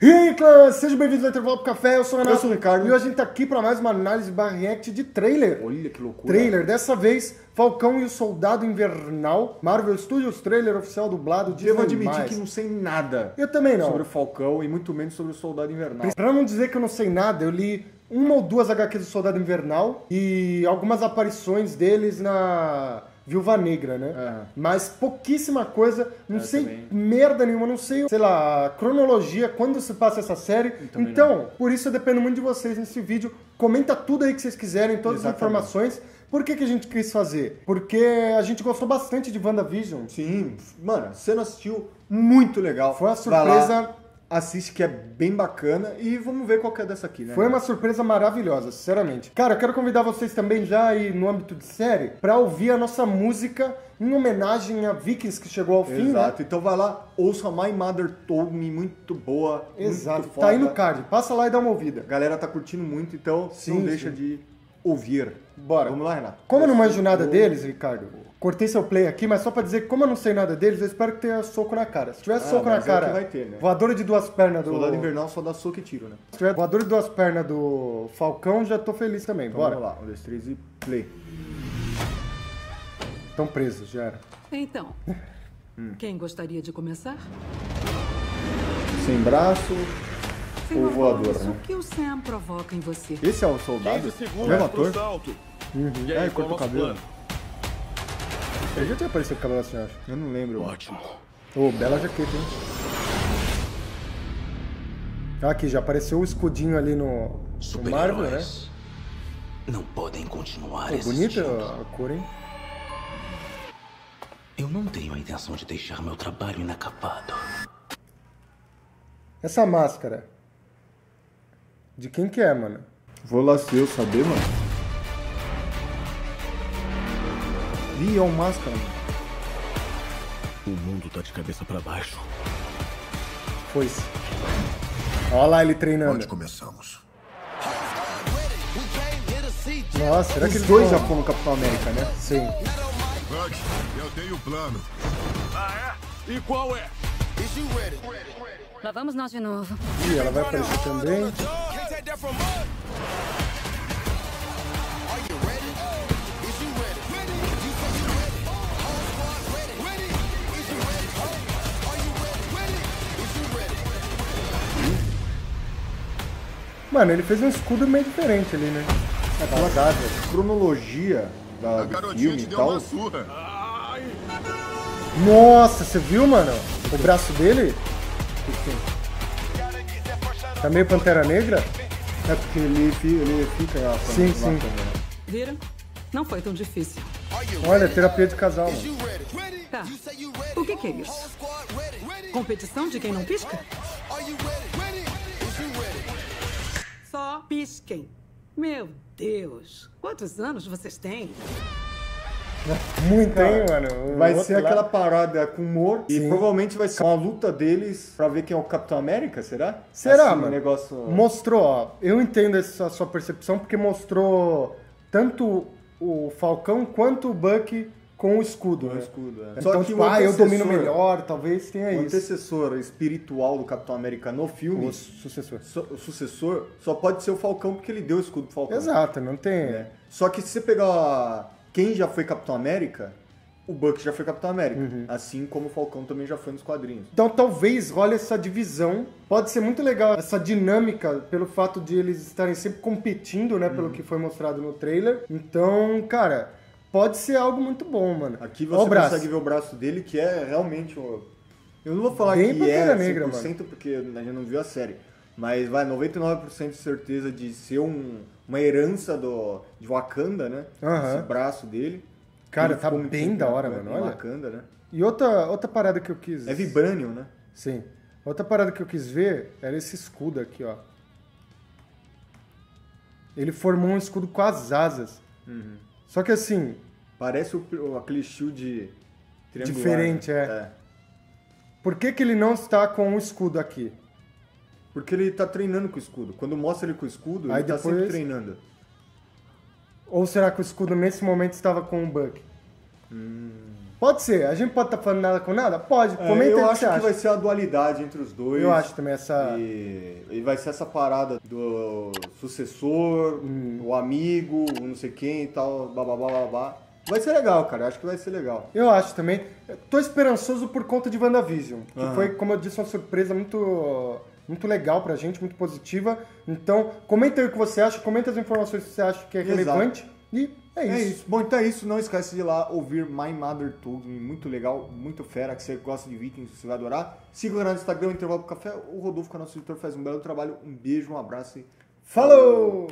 E aí, clã, sejam bem-vindos ao Intervalo pro Café, eu sou o Renato. Eu sou o Ricardo. E hoje a gente tá aqui pra mais uma análise barra react de trailer. Olha que loucura. Trailer, dessa vez, Falcão e o Soldado Invernal, Marvel Studios, trailer oficial dublado de Devo admitir que não sei nada Eu também não. sobre o Falcão e muito menos sobre o Soldado Invernal. Pra não dizer que eu não sei nada, eu li uma ou duas HQs do Soldado Invernal e algumas aparições deles na Viúva Negra, né? Aham. Mas pouquíssima coisa, não Eu sei também. merda nenhuma, não sei, sei lá, a cronologia, quando se passa essa série. Então, por isso eu dependo muito de vocês nesse vídeo. Comenta tudo aí que vocês quiserem, todas as Exatamente. informações. Por que, que a gente quis fazer? Porque a gente gostou bastante de WandaVision. Sim, mano, você não assistiu, muito legal. Foi uma surpresa assiste que é bem bacana e vamos ver qual que é dessa aqui, né? Foi uma surpresa maravilhosa, sinceramente. Cara, eu quero convidar vocês também já aí no âmbito de série pra ouvir a nossa música em homenagem a Vikings que chegou ao fim, né? Exato, então vai lá, ouça My Mother Told Me, muito boa. Exato. muito Tá aí no card. Passa lá e dá uma ouvida. A galera tá curtindo muito, então Sim, não deixa sim. de ouvir. Bora. Vamos lá, Renato. Como eu não manjo nada o- deles, Ricardo, cortei seu play aqui, mas só pra dizer que como eu não sei nada deles, eu espero que tenha soco na cara. Se tiver Ah, soco na é cara, que vai ter, né? voadora de duas pernas do... Soldado Invernal só dá soco e tiro, né? Se tiver voadora de duas pernas do Falcão, já tô feliz também. Então Bora. vamos lá, um, dois, três e play. Estão presos, já era. Então, quem gostaria de começar? Sem braço, ou voador, né? O que o Sam provoca em você? Esse é o soldado? 15 segundos Mesmo pro ator? salto. E É, aí, corta o é o nosso cabelo. plano? Ele já tinha aparecido com o cabelo assim, eu acho. Eu não lembro. Ótimo. Ô, bela jaqueta, hein? Ah, Aqui, já apareceu o escudinho ali no, no Marvel, né? Não podem continuar Pô, bonita a cor, hein? Eu não tenho a intenção de deixar meu trabalho inacabado. Essa máscara. De quem que é, mano? Vou lá se eu saber, mano. Ih, é o máscara. O mundo tá de cabeça pra baixo. Foi-se. Olha lá ele treinando. Onde começamos? Nossa, será que Os eles dois já vão... foram Capitão América, né? Sim. Buck, eu tenho o plano. Ah, é? E qual é? Lá vamos nós de novo. Ih, ela vai aparecer também. Mano, ele fez um escudo meio diferente ali, né? É pela cronologia da, A do garotinha filme e tal. Nossa, você viu, mano? O braço dele? Tá meio Pantera Negra? É porque ele, ele fica lá. Sim, sim. também? Viram? Não foi tão difícil. Olha, terapia de casal, mano. Tá. O que, que é isso? Competição de quem não pisca? Só pisquem. Meu Deus. Quantos anos vocês têm? Muito, hein, mano? O Vai ser lá- aquela parada com humor e Sim. provavelmente vai ser uma luta deles pra ver quem é o Capitão América, será? Será, Assim, mano? Negócio... Mostrou, ó. Eu entendo essa sua percepção porque mostrou tanto o Falcão quanto o Buck com o escudo. Com o né? escudo, é. Então, Só que tipo, o ah, eu domino melhor, talvez tenha O isso. antecessor espiritual do Capitão América no filme, O sucessor. o sucessor, só pode ser o Falcão porque ele deu o escudo pro Falcão. Exato, não tem. É. Só que se você pegar quem já foi Capitão América, o Buck já foi Capitão América. Uhum. Assim como o Falcão também já foi nos quadrinhos. Então talvez role essa divisão. Pode ser muito legal essa dinâmica pelo fato de eles estarem sempre competindo, né? Uhum. Pelo que foi mostrado no trailer. Então, cara, pode ser algo muito bom, mano. Aqui você consegue ver o braço dele, que é realmente o... Eu não vou falar Bem que é 100% Negra, mano. porque a gente não viu a série. Mas vai, 99% de certeza de ser um- uma herança do, de Wakanda, né? Aham. Esse braço dele. Cara, tá bem tempo da hora, em- mano, olha. Wakanda, né? E outra, outra parada que eu quis. É Vibranium, né? Sim. Outra parada que eu quis ver era esse escudo aqui, ó. Ele formou um escudo com as asas. Uhum. Só que assim, Parece o, aquele shield triangular. Diferente, né? é. por que, que ele não está com o escudo aqui? Porque ele tá treinando com o escudo. Quando mostra ele com o escudo, Aí ele tá depois- sempre treinando. Ou será que o escudo nesse momento estava com o Buck? Pode ser. A gente pode estar falando nada com nada? Pode. É, Comenta aí eu o que acho você que acha. vai ser a dualidade entre os dois. Eu acho também essa... E, e vai ser essa parada do sucessor, Hum. o amigo, o não sei quem e tal, babá, babá. Vai ser legal, cara. Acho que vai ser legal. Eu acho também. Eu Tô esperançoso por conta de WandaVision, que Aham. foi, como eu disse, uma surpresa muito, muito legal pra gente, muito positiva. Então, comenta aí o que você acha, comenta as informações que você acha que é Exato. relevante. E é isso. É isso. Bom, então é isso. Não esquece de ir lá ouvir My Mother Told Me. Muito legal, muito fera. Que você gosta de Vikings, você vai adorar. Siga o canal no Instagram, Intervalo pro Café. O Rodolfo, que é nosso editor, faz um belo trabalho. Um beijo, um abraço e Falou!